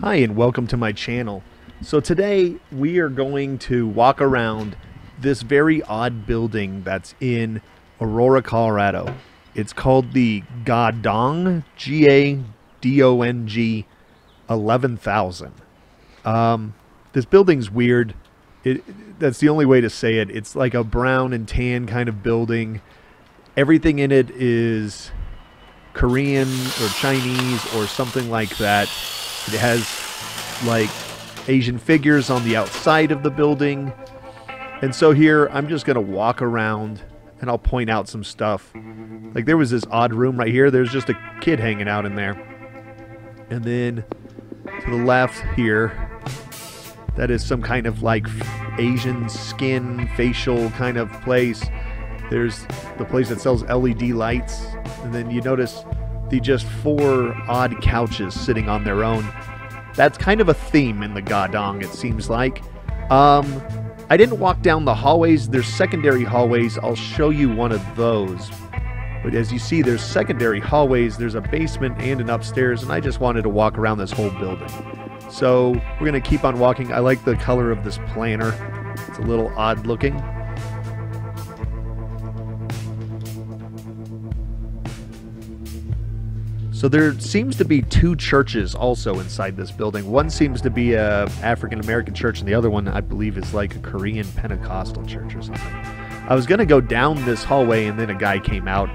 Hi, and welcome to my channel. So, today we are going to walk around this very odd building that's in Aurora, Colorado. It's called the Ga Dong, G A D O N G 11,000. Um, this building's weird. It, that's the only way to say it. It's like a brown and tan kind of building. Everything in it is Korean or Chinese or something like that. It has like Asian figures on the outside of the building. And so here I'm just going to walk around and I'll point out some stuff. Like there was this odd room right here. There's just a kid hanging out in there. And then to the left here, that is some kind of like Asian skin facial kind of place. There's the place that sells LED lights. And then you notice the just four odd couches sitting on their own. That's kind of a theme in the Ga Dong, it seems like. Um, I didn't walk down the hallways. There's secondary hallways. I'll show you one of those. But as you see, there's secondary hallways. There's a basement and an upstairs, and I just wanted to walk around this whole building. So we're going to keep on walking. I like the color of this planner. It's a little odd looking. So there seems to be two churches also inside this building. One seems to be a African American church, and the other one I believe is like a Korean Pentecostal church or something. I was gonna go down this hallway, and then a guy came out,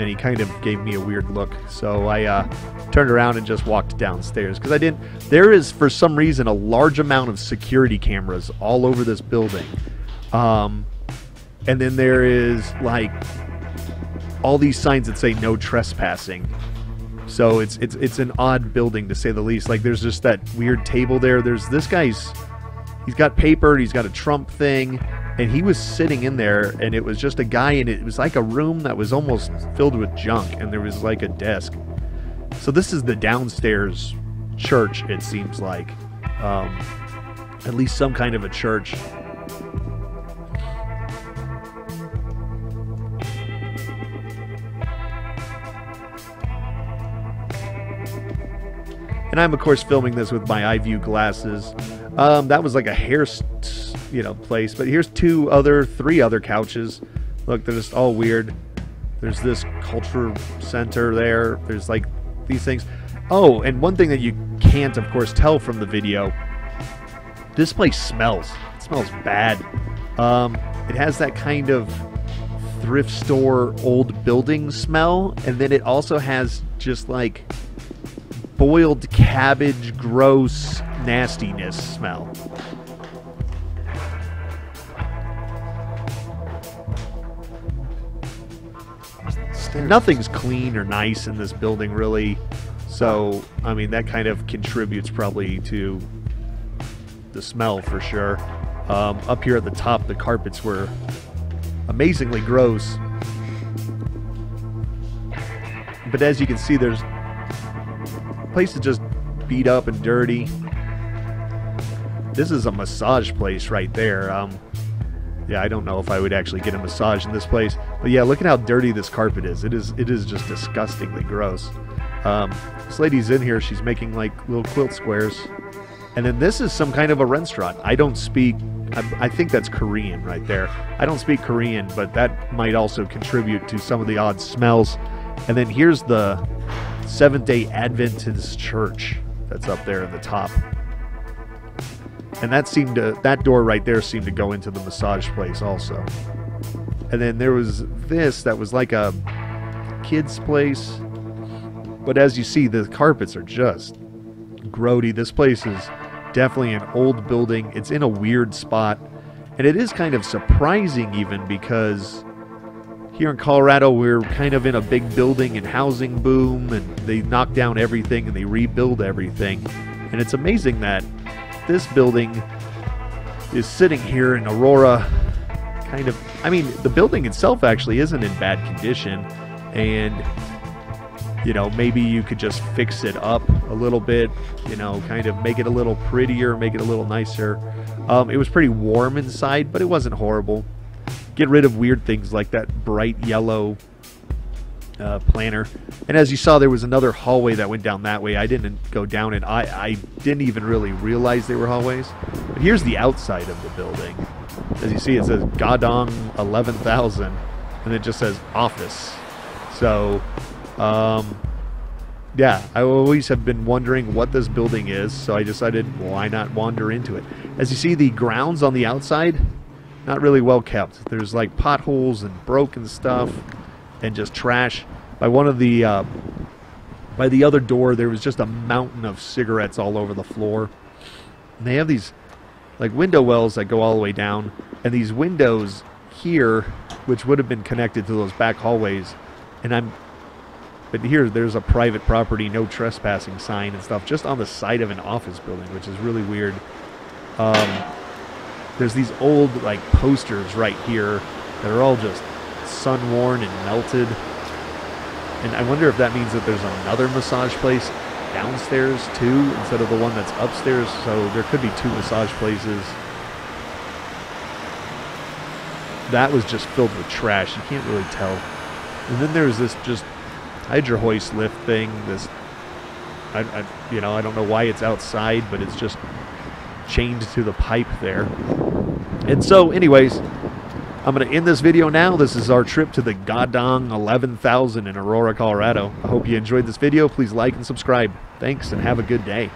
and he kind of gave me a weird look. So I uh, turned around and just walked downstairs because I didn't. There is for some reason a large amount of security cameras all over this building, um, and then there is like all these signs that say no trespassing so it's it's it's an odd building to say the least. Like there's just that weird table there. There's this guy's he's got paper, he's got a Trump thing, and he was sitting in there and it was just a guy and it was like a room that was almost filled with junk and there was like a desk. So this is the downstairs church, it seems like. Um, at least some kind of a church. And I'm of course filming this with my iView glasses. Um, that was like a hair, you know, place. But here's two other, three other couches. Look, they're just all weird. There's this culture center there. There's like these things. Oh, and one thing that you can't, of course, tell from the video. This place smells. It smells bad. Um, it has that kind of thrift store old building smell, and then it also has just like boiled cabbage, gross nastiness smell. Nothing's clean or nice in this building, really. So, I mean, that kind of contributes probably to the smell for sure. Um, up here at the top, the carpets were amazingly gross. But as you can see, there's place is just beat up and dirty. This is a massage place right there. Um, yeah, I don't know if I would actually get a massage in this place, but yeah, look at how dirty this carpet is. It is it is just disgustingly gross. Um, this lady's in here. She's making like little quilt squares, and then this is some kind of a restaurant. I don't speak. I, I think that's Korean right there. I don't speak Korean, but that might also contribute to some of the odd smells. And then here's the Seventh day Adventist church that's up there in the top. And that seemed to, that door right there seemed to go into the massage place also. And then there was this that was like a kid's place. But as you see, the carpets are just grody. This place is definitely an old building. It's in a weird spot. And it is kind of surprising, even because here in Colorado, we're kind of in a big building and housing boom, and they knock down everything and they rebuild everything. And it's amazing that this building is sitting here in Aurora, kind of. I mean, the building itself actually isn't in bad condition, and you know, maybe you could just fix it up a little bit, you know, kind of make it a little prettier, make it a little nicer. Um, it was pretty warm inside, but it wasn't horrible get rid of weird things like that bright yellow uh, planner. And as you saw, there was another hallway that went down that way. I didn't go down it. I, I didn't even really realize they were hallways. But here's the outside of the building. As you see, it says Ga Dong 11,000, and it just says office. So, um, yeah, I always have been wondering what this building is, so I decided why not wander into it. As you see, the grounds on the outside, not really well kept. There's like potholes and broken stuff and just trash. By one of the, uh, by the other door, there was just a mountain of cigarettes all over the floor. And they have these like window wells that go all the way down, and these windows here, which would have been connected to those back hallways, and I'm but here, there's a private property, no trespassing sign and stuff, just on the side of an office building, which is really weird. Um, there's these old like posters right here that are all just sun worn and melted. And I wonder if that means that there's another massage place downstairs too, instead of the one that's upstairs. So there could be two massage places. That was just filled with trash. You can't really tell. And then there's this just hydro hoist lift thing. This, I, I, you know, I don't know why it's outside, but it's just chained to the pipe there. And so, anyways, I'm going to end this video now. This is our trip to the Ga Dong 11,000 in Aurora, Colorado. I hope you enjoyed this video. Please like and subscribe. Thanks, and have a good day.